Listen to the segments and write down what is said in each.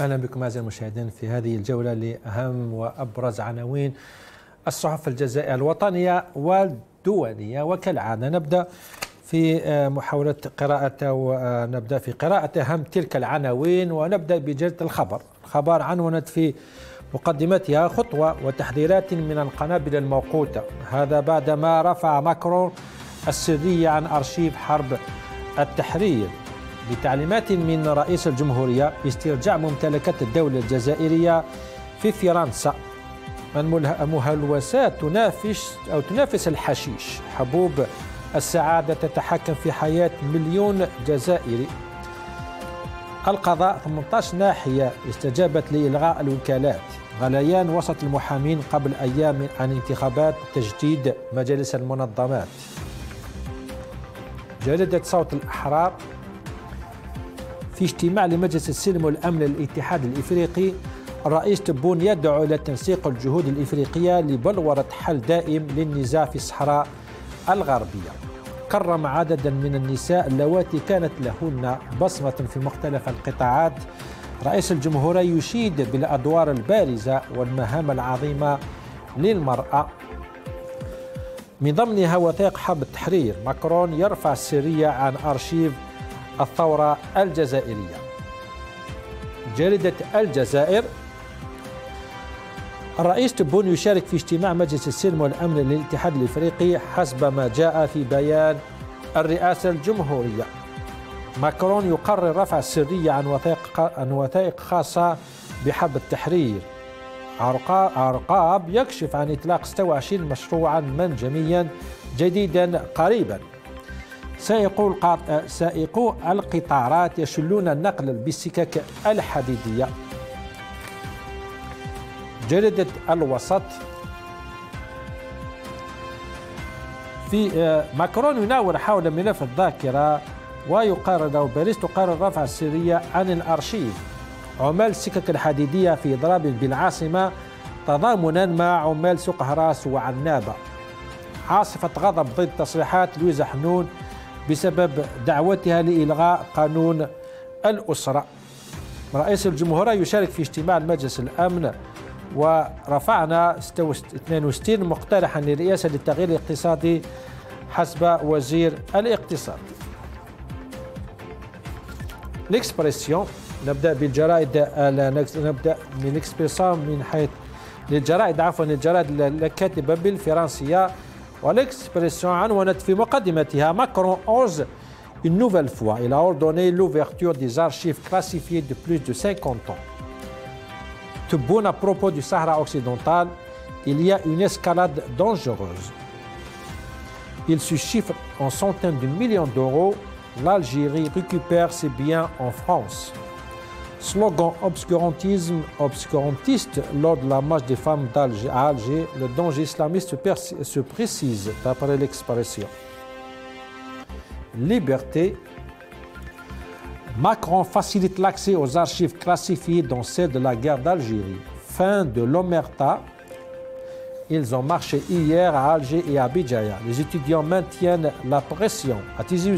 أهلا بكم أعزائي المشاهدين في هذه الجولة لأهم وأبرز عناوين الصحف الجزائرية الوطنية والدولية وكالعادة. نبدأ في آه، محاولة قراءة ونبدأ في قراءة أهم تلك العناوين ونبدأ بجلد الخبر. خبر عنونت في مقدمتها خطوة وتحذيرات من القنابل الموقوتة. هذا بعدما رفع ماكرون السرية عن أرشيف حرب التحرير. بتعليمات من رئيس الجمهورية باسترجاع ممتلكات الدولة الجزائرية في فرنسا. المهلوسات تنافس أو تنافس الحشيش. حبوب السعادة تتحكم في حياة مليون جزائري. القضاء 18 ناحية استجابت لإلغاء الوكالات. غليان وسط المحامين قبل أيام عن انتخابات تجديد مجالس المنظمات. جريدة صوت الأحرار. في اجتماع لمجلس السلم والأمن للاتحاد الإفريقي الرئيس تبون يدعو إلى تنسيق الجهود الإفريقية لبلورة حل دائم للنزاع في الصحراء الغربية. كرم عددا من النساء اللواتي كانت لهن بصمة في مختلف القطاعات. رئيس الجمهورية يشيد بالأدوار البارزة والمهام العظيمة للمرأة. من ضمنها وثائق حرب التحرير ماكرون يرفع السرية عن أرشيف الثورة الجزائرية. جريدة الجزائر. الرئيس تبون يشارك في اجتماع مجلس السلم والأمن للاتحاد الإفريقي حسب ما جاء في بيان الرئاسة الجمهورية. ماكرون يقرر رفع السرية عن وثائق عن وثائق خاصة بحرب التحرير. عرقاب يكشف عن إطلاق 26 مشروعا منجميا جديدا قريبا. سائقو سائقو القطارات يشلون النقل بالسكك الحديدية. جريدة الوسط. في آه، ماكرون يناور حول ملف الذاكرة ويقرر باريس تقرر رفع السرية عن الأرشيف. عمال السكك الحديدية في إضراب بالعاصمة تضامنا مع عمال سوق هراس وعنابة. عاصفة غضب ضد تصريحات لويزا حنون بسبب دعوتها لإلغاء قانون الأسرة. رئيس الجمهورية يشارك في اجتماع المجلس الأمن ورفعنا 62 مقترحا للرئاسة للتغيير الاقتصادي حسب وزير الاقتصاد. الاكسبرسيون نبدأ بالجرائد. نبدأ من الاكسبرسيون من حيث للجرائد عفوا الجرائد الكاتبه بالفرنسية. والاكسبرسيون عنونت في مقدمتها ماكرون اوز une nouvelle fois il a ordonné l'ouverture des archives classifiées de plus de 50 ans Tebboune à propos du Sahara occidental il y a une escalade dangereuse il se chiffre en centaines de millions d'euros l'Algérie récupère ses biens en France Slogan obscurantisme obscurantiste lors de la marche des femmes d'Alger à Alger, le danger islamiste se, se précise d'après l'expression. Liberté. Macron facilite l'accès aux archives classifiées dans celle de la guerre d'Algérie. Fin de l'Omerta. Ils ont marché hier à Alger et à Bidjaya. Les étudiants maintiennent la pression. À Tizi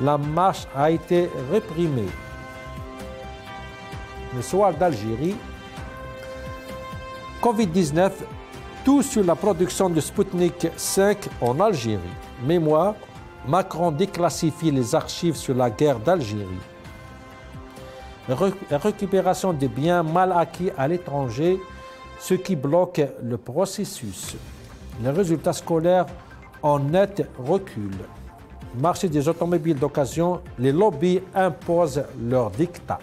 la marche a été réprimée le soir d'Algérie. Covid-19, tout sur la production de Sputnik 5 en Algérie. Mémoire, Macron déclassifie les archives sur la guerre d'Algérie. Récupération des biens mal acquis à l'étranger, ce qui bloque le processus. Les résultats scolaires en net recul. Marché des automobiles d'occasion, les lobbies imposent leur dictat.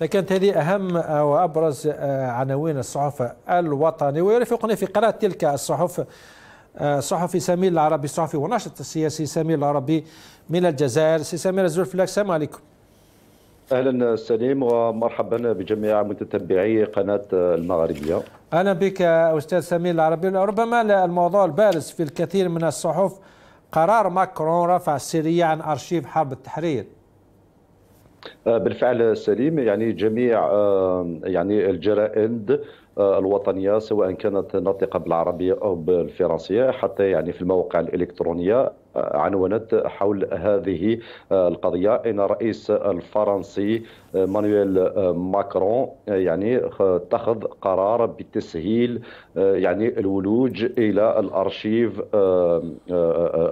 كانت هذه أهم وأبرز عناوين الصحف الوطني. ويرافقني في قراءة تلك الصحف صحفي سمير العربي صحفي وناشط السياسي سمير العربي من الجزائر. سي سمير الزلف لك السلام عليكم. أهلا سليم ومرحبا بجميع متتبعي قناة المغاربيه أهلا بك أستاذ سمير العربي. ربما الموضوع البارز في الكثير من الصحف. قرار ماكرون رفع السرية عن أرشيف حرب التحرير. بالفعل سليم. يعني جميع يعني الجرائد الوطنية سواء كانت ناطقة بالعربية أو بالفرنسية حتى يعني في المواقع الإلكترونية عنونت حول هذه القضية. إن الرئيس الفرنسي مانويل ماكرون يعني اتخذ قرار بتسهيل يعني الولوج إلى الأرشيف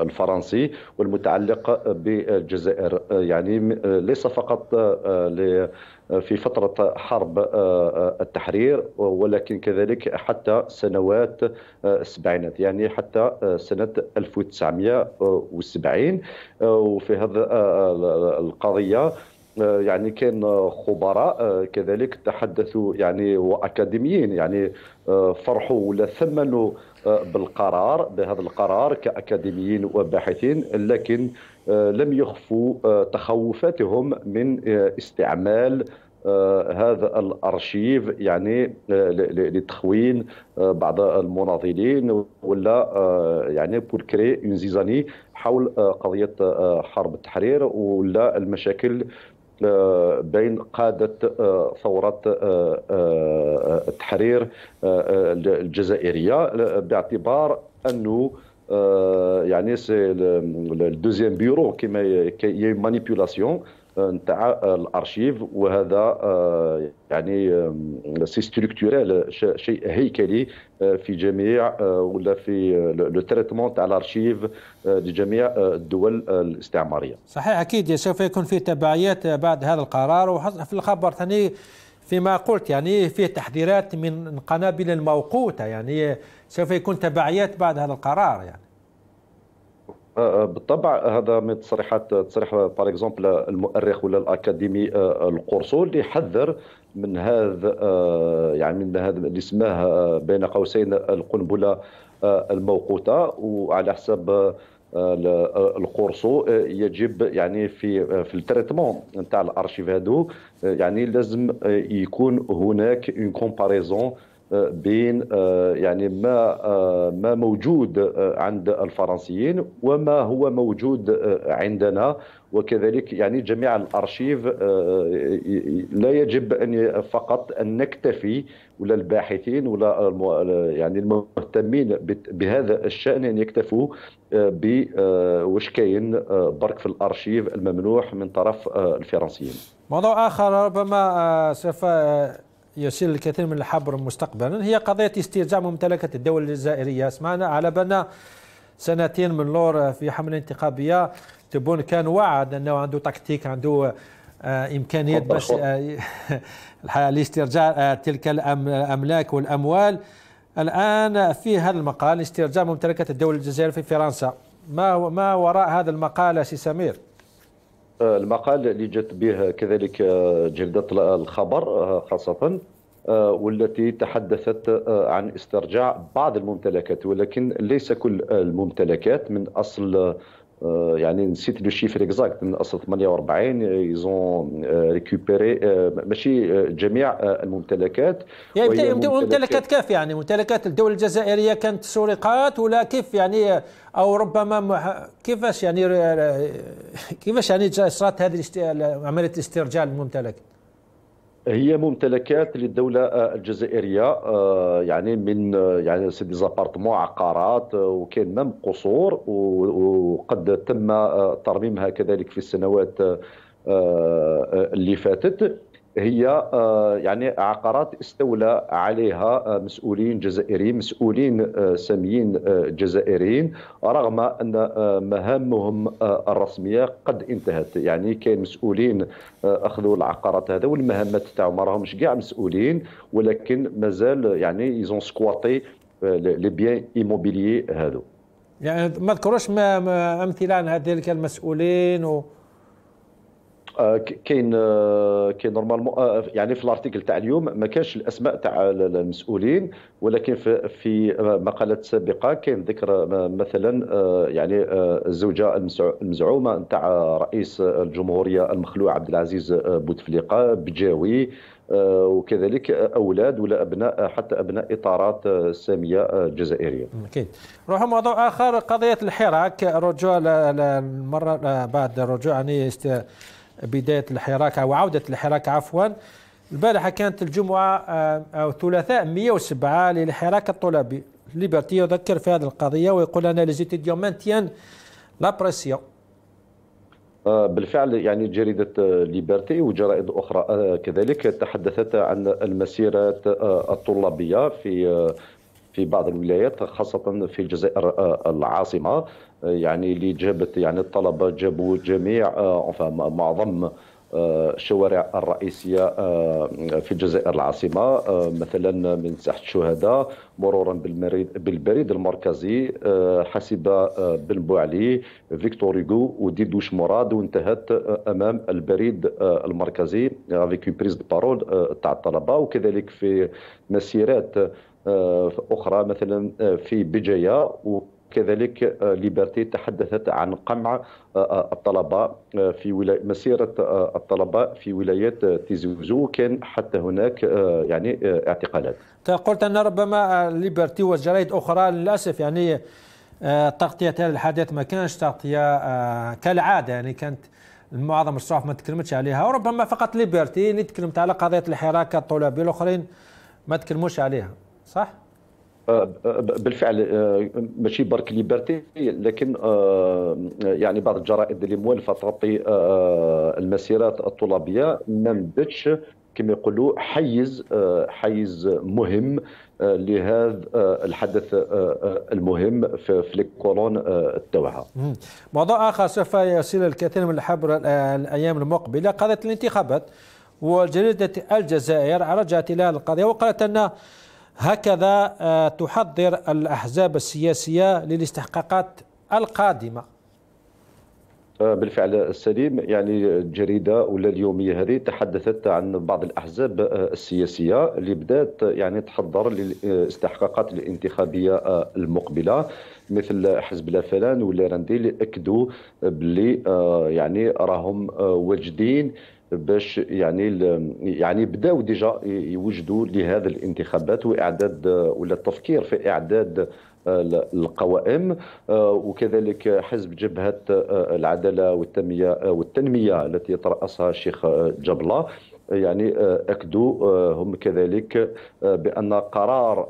الفرنسي والمتعلق بالجزائر. يعني ليس فقط في فترة حرب التحرير ولكن كذلك حتى سنوات السبعينات يعني حتى سنة 1970 وفي هذا القضية يعني كان خبراء كذلك تحدثوا يعني وأكاديميين يعني فرحوا ولا ثمنوا بالقرار بهذا القرار كأكاديميين وباحثين لكن لم يخفوا تخوفاتهم من استعمال هذا الأرشيف يعني لتخوين بعض المناضلين ولا يعني pour créer une زيزاني حول قضية حرب التحرير ولا المشاكل بين قادة ثورة التحرير الجزائرية باعتبار أنه يعني c'est الـ deuxième bureau كيما qui manipulation نتاع الارشيف وهذا يعني c'est structurel شيء هيكلي في جميع ولا في le traitement تاع الارشيف لجميع الدول الاستعماريه. صحيح أكيد سوف يكون في تبعيات بعد هذا القرار وفي الخبر ثاني فيما قلت يعني فيه تحذيرات من القنابل الموقوته يعني سوف يكون تبعيات بعد هذا القرار يعني. بالطبع هذا من التصريحات تصريح par exemple المؤرخ ولا الأكاديمي القرصو اللي حذر من هذا يعني من هذا اللي اسماه بين قوسين القنبلة الموقوتة وعلى حسب القرصو يجب يعني في في ال traitement نتاع الأرشيف هادو يعني لازم يكون هناك une comparaison بين يعني ما ما موجود عند الفرنسيين وما هو موجود عندنا وكذلك يعني جميع الأرشيف لا يجب أن فقط أن نكتفي ولا الباحثين ولا يعني المهتمين بهذا الشأن أن يكتفوا ب واش كاين برك في الأرشيف الممنوح من طرف الفرنسيين. موضوع آخر ربما سوف يسير الكثير من الحبر مستقبلا. هي قضية استرجاع ممتلكات الدولة الجزائرية. سمعنا على بالنا سنتين من لور في حملة انتخابية. تبون كان وعد أنه عنده تكتيك عنده آه إمكانيات باش آه لاسترجاع آه تلك الأملاك والأموال. الآن في هذا المقال استرجاع ممتلكات الدولة الجزائرية في فرنسا. ما ما وراء هذا المقال سي سمير؟ المقال اللي جت به كذلك جلدة الخبر خاصة والتي تحدثت عن استرجاع بعض الممتلكات ولكن ليس كل الممتلكات من أصل يعني نسيت le chiffre exact من أصل 48 ils ont récupéré ماشي جميع الممتلكات يعني ممتلكات. كيف يعني؟ ممتلكات الدولة الجزائرية كانت سرقات ولا كيف يعني؟ أو ربما كيفاش يعني كيفاش يعني صارت هذه عملية استرجاع الممتلكات هي ممتلكات للدولة الجزائرية يعني من يعني c'est des appartements عقارات وكاين مم قصور وقد تم ترميمها كذلك في السنوات اللي فاتت. هي يعني عقارات استولى عليها مسؤولين جزائريين مسؤولين ساميين جزائريين رغم أن مهامهم الرسمية قد انتهت. يعني كاين مسؤولين أخذوا العقارات هذا والمهمات تاعهم راهمش كاع مسؤولين ولكن مازال يعني ils ont squatté les biens immobiliers هذو. يعني ما ذكروش أمثلة عن هذلك المسؤولين و كاين كاين normalement يعني في ال article تاع اليوم ما كانش الأسماء تاع المسؤولين ولكن في في مقالات سابقة كاين ذكر مثلا يعني الزوجة المزعومة نتاع رئيس الجمهورية المخلوع عبد العزيز بوتفليقة بجاوي وكذلك أولاد ولا أبناء حتى أبناء إطارات سامية جزائرية. أكيد. نروح موضوع آخر قضية الحراك رجوع المرة بعد الرجوع يعني بداية الحراك أو عودة الحراك عفوا. البارحة كانت الجمعة أو الثلاثاء 107 للحراك الطلابي. ليبرتي يذكر في هذه القضية ويقول أنا les étudiants maintiennent la pression. بالفعل يعني جريدة ليبرتي وجرائد أخرى كذلك تحدثت عن المسيرات الطلابية في في بعض الولايات خاصة في الجزائر العاصمة يعني اللي جابت يعني الطلبة جابوا جميع معظم الشوارع الرئيسية آه، في الجزائر العاصمة آه، مثلا من ساحة الشهداء مرورا بالبريد المركزي آه، حسيبة بن بوعلي فيكتور هيغو وديدوش مراد وانتهت أمام البريد المركزي avec prise parole تاع الطلبة وكذلك في مسيرات أخرى مثلا في بجايه كذلك آه، ليبرتي تحدثت عن قمع آه، آه، الطلبة في ولاية مسيرة الطلبة في ولاية تيزي وزو. كان حتى هناك يعني اعتقالات. قلت أن ربما ليبرتي والجرائد أخرى للأسف يعني تغطية هذا ما كانش تغطية كالعادة يعني كانت معظم الصحف ما تكلمتش عليها وربما فقط ليبرتي اللي تكلمت على قضية الحراك الطلابي الآخرين ما تكلموش عليها. صح؟ بالفعل آه، ماشي برك ليبرتي لكن آه، يعني بعض الجرائد اللي موالفه تغطي آه، المسيرات الطلابية ما مدتش كما يقولوا حيز حيز مهم لهذا الحدث المهم في الكولون التوعه. موضوع آخر سوف يصل الكثير من الحبر الأيام المقبلة قضية الانتخابات وجريده الجزائر رجعت إلى القضية وقالت أن هكذا آه، تحضر الأحزاب السياسية للاستحقاقات القادمة. آه، بالفعل السليم يعني الجريدة ولا اليومية هذه تحدثت عن بعض الأحزاب آه، السياسية اللي بدأت يعني تحضر للاستحقاقات الانتخابية المقبلة مثل حزب الأفلان ولا رندي اللي اكدوا باللي يعني راهم واجدين. باش يعني يعني بداوا ديجا يوجدوا لهذا الانتخابات وإعداد ولا التفكير في إعداد آه، القوائم. آه، وكذلك حزب جبهة آه، العدالة والتنمية والتنمية التي يترأسها الشيخ جبلة. يعني أكدوا هم كذلك بأن قرار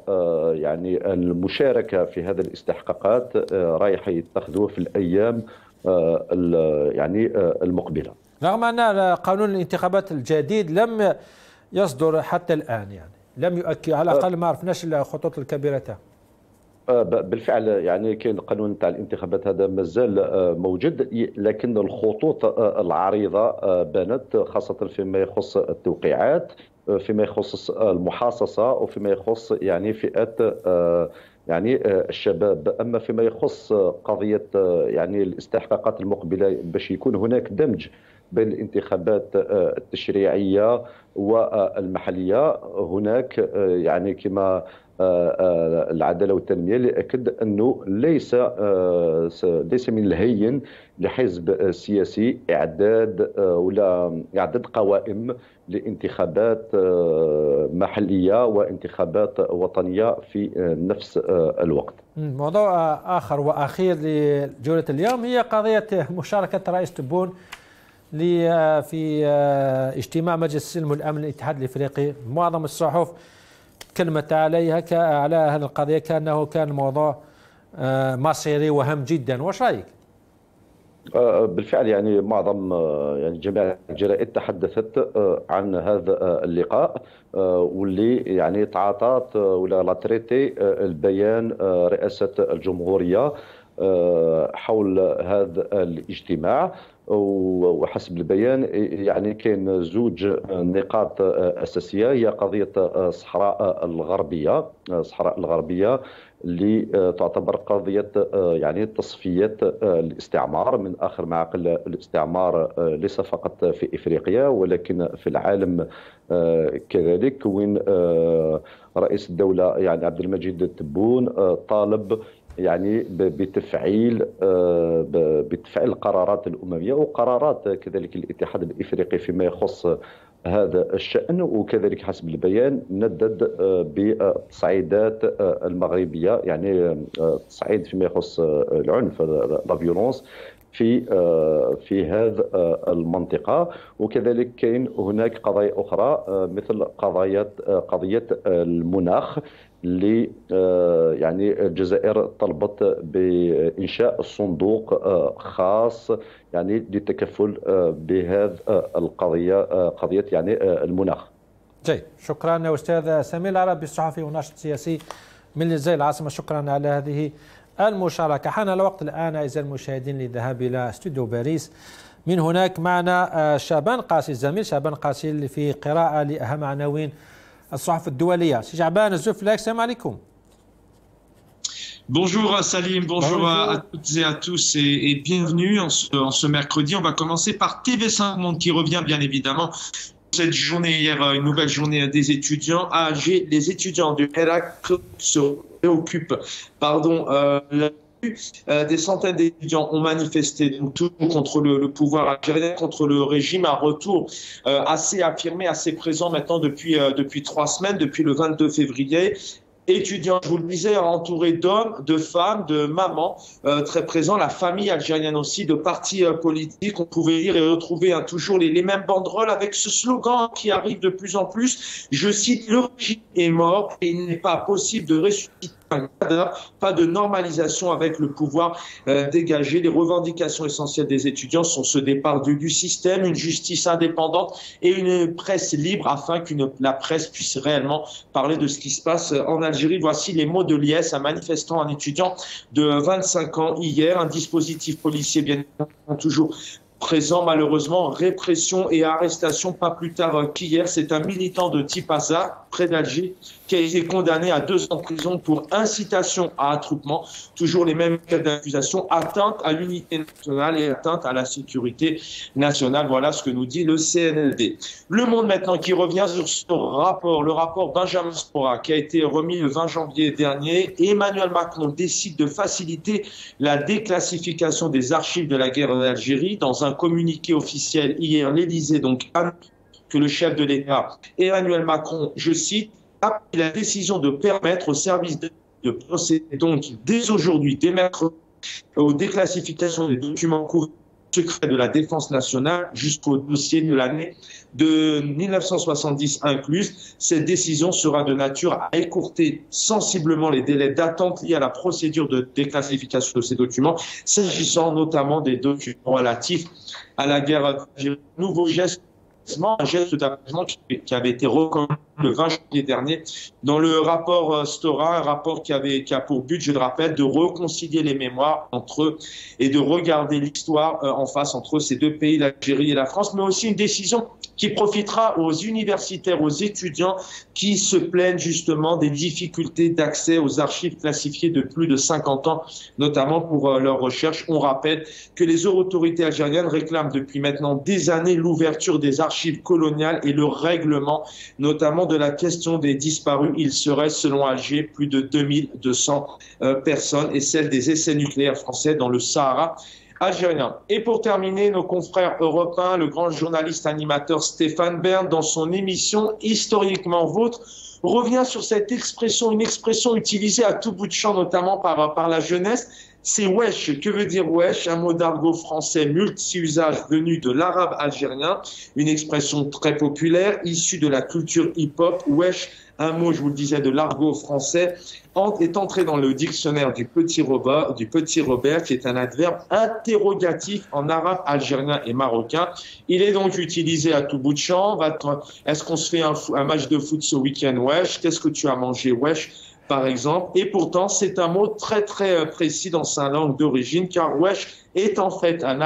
يعني المشاركة في هذه الاستحقاقات رايح يتخذوه في الأيام يعني المقبلة. رغم أن قانون الانتخابات الجديد لم يصدر حتى الآن يعني لم يؤكد على الأقل ما عرفناش الخطوط الكبيرة تاعه آه، بالفعل يعني كاين القانون تاع الانتخابات هذا مازال آه، موجود لكن الخطوط آه، العريضة بانت خاصة فيما يخص التوقيعات فيما يخص المحاصصة وفيما يخص يعني فئات يعني الشباب. أما فيما يخص قضية يعني الاستحقاقات المقبلة باش يكون هناك دمج بين الانتخابات آه، التشريعية والمحلية هناك آه، يعني كما آه، العدالة والتنمية لأكد أنه ليس ليس من الهين لحزب سياسي إعداد ولا إعداد قوائم لانتخابات محلية وانتخابات وطنية في نفس الوقت. موضوع آخر وأخير لجولة اليوم هي قضية مشاركة رئيس تبون في آه، اجتماع مجلس السلم والأمن الاتحاد الإفريقي. معظم الصحف تكلمت عليها على هذه القضية كأنه كان موضوع آه، مصيري وهم جدا. واش رأيك؟ آه، بالفعل يعني معظم يعني جميع الجرائد تحدثت عن هذا اللقاء واللي يعني تعاطات ولا لا تريتي البيان رئاسة الجمهورية حول هذا الاجتماع. وحسب البيان يعني كاين زوج نقاط أساسية. هي قضية الصحراء الغربية الصحراء الغربية اللي تعتبر قضية يعني تصفيه الاستعمار من آخر معاقل الاستعمار ليس فقط في إفريقيا ولكن في العالم كذلك. وين رئيس الدولة يعني عبد المجيد التبون طالب يعني بتفعيل آه، بتفعيل القرارات الأممية وقرارات كذلك الاتحاد الإفريقي فيما يخص هذا الشأن. وكذلك حسب البيان ندد آه، بالتصعيدات آه، المغربية يعني التصعيد فيما يخص العنف لا فيولونس في في هذه المنطقة. وكذلك كاين هناك قضايا أخرى مثل قضايا قضية المناخ. اللي يعني الجزائر طلبت بإنشاء صندوق خاص يعني للتكفل بهذه القضية قضية يعني المناخ. جيد. شكرا أستاذ سمير العربي الصحفي وناشط سياسي من الجزائر العاصمة. شكرا على هذه المشاركة. حان الوقت الآن أعزائي المشاهدين للذهاب إلى استوديو باريس. من هناك معنا آه، شعبان قاسي الزميل. شعبان قاسي في قراءة لأهم عناوين الصحف الدوليه سي شعبان الزف لك السلام عليكم Bonjour Salim, bonjour, bonjour. À, à, toutes et à tous et, et bienvenue en ce, en ce mercredi. On va commencer par TV5 Monde qui revient bien évidemment cette journée hier, une nouvelle journée des étudiants à Alger. Les étudiants du Herak se préoccupent, pardon, euh, euh, des centaines d'étudiants ont manifesté tout contre le, pouvoir algérien, contre le régime, un retour euh, assez affirmé, assez présent maintenant depuis, euh, trois semaines, depuis le 22 février étudiants, je vous le disais, entourés d'hommes, de femmes, de mamans, très présents, la famille algérienne aussi, de partis politiques. On pouvait lire et retrouver hein, toujours les, les, mêmes banderoles avec ce slogan qui arrive de plus en plus. Je cite, le régime est mort et il n'est pas possible de ressusciter pas de normalisation avec le pouvoir euh, dégagé. Les revendications essentielles des étudiants sont ce départ du, système, une justice indépendante et une presse libre afin que la presse puisse réellement parler de ce qui se passe en Algérie. Voici les mots de l'IS, un manifestant, un étudiant de 25 ans hier, un dispositif policier bien toujours présent malheureusement répression et arrestation pas plus tard qu'hier. C'est un militant de Tipaza, près d'Alger, qui a été condamné à deux ans de prison pour incitation à attroupement. Toujours les mêmes cas d'accusation, atteinte à l'unité nationale et atteinte à la sécurité nationale. Voilà ce que nous dit le CNLD. Le Monde maintenant qui revient sur ce rapport, le rapport Benjamin Spora, qui a été remis le 20 janvier dernier. Emmanuel Macron décide de faciliter la déclassification des archives de la guerre d'Algérie. Dans un communiqué officiel hier, l'Élysée donc que le chef de l'État, Emmanuel Macron, je cite, a pris la décision de permettre au service de, de procéder donc dès aujourd'hui, mercredi, aux déclassifications des documents couverts secret de la défense nationale jusqu'au dossier de l'année de 1970 incluse. Cette décision sera de nature à écourter sensiblement les délais d'attente liés à la procédure de déclassification de ces documents, s'agissant notamment des documents relatifs à la guerre. Nouveau geste un geste qui avait été reconnu le 20 janvier dernier dans le rapport euh, Stora, un rapport qui, avait, qui a pour but, je le rappelle, de réconcilier les mémoires entre eux et de regarder l'histoire euh, en face entre ces deux pays, l'Algérie et la France, mais aussi une décision qui profitera aux universitaires, aux étudiants qui se plaignent justement des difficultés d'accès aux archives classifiées de plus de 50 ans, notamment pour euh, leurs recherches. On rappelle que les autorités algériennes réclament depuis maintenant des années l'ouverture des archives coloniales et le règlement, notamment de la question des disparus. Il serait, selon Alger, plus de 2200 euh, personnes et celle des essais nucléaires français dans le Sahara algérien. Et pour terminer, nos confrères européens, le grand journaliste animateur Stéphane Bern, dans son émission Historiquement Vôtre, revient sur cette expression, une expression utilisée à tout bout de champ, notamment par, par la jeunesse. C'est wesh. Que veut dire wesh? Un mot d'argot français multi-usage venu de l'arabe algérien, une expression très populaire issue de la culture hip-hop. Wesh un mot, je vous le disais, de l'argot français est entré dans le dictionnaire du petit Robert, qui est un adverbe interrogatif en arabe, algérien et marocain. Il est donc utilisé à tout bout de champ. Est-ce qu'on se fait un, un match de foot ce week-end? Wesh. Qu'est-ce que tu as mangé? Wesh par exemple. Et pourtant, c'est un mot très très euh, précis dans sa langue d'origine, car wesh est en fait un,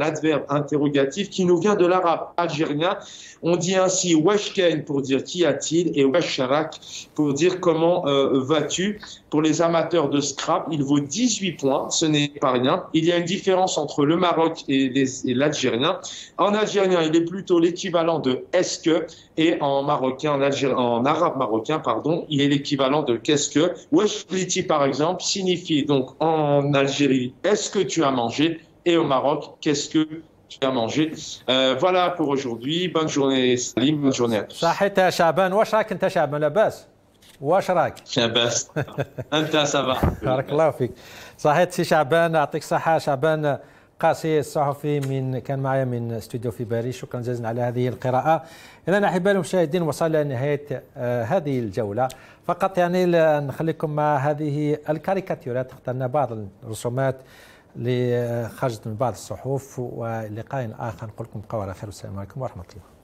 adverbe interrogatif qui nous vient de l'arabe algérien. On dit ainsi weshken pour dire qui a-t-il et wesharak pour dire comment euh, vas-tu. Pour les amateurs de scrap, il vaut 18 points, ce n'est pas rien. Il y a une différence entre le Maroc et l'Algérien. En algérien, il est plutôt l'équivalent de est-ce que et en marocain, en, arabe marocain, pardon, il est l'équivalent de qu'est-ce que. Weshliti, par exemple, signifie donc en Algérie est-ce que tu as mangé et au Maroc qu'est-ce que tu as mangé. Euh, voilà pour aujourd'hui. Bonne journée Salim, bonne journée à tous. صحيت شعبان واش راك انت شعبان لاباس واش راك لاباس انت سافا بارك الله فيك صحيت سي شعبان يعطيك الصحه شعبان قاسي الصحفي من كان معي من استوديو في باريس شكرا جزيلا على هذه القراءة إذا أحبائي المشاهدين وصلنا لنهاية هذه الجولة فقط يعني نخليكم مع هذه الكاريكاتيرات اخترنا بعض الرسومات اللي خرجت من بعض الصحف ولقاء آخر نقول لكم قول خير والسلام عليكم ورحمة الله.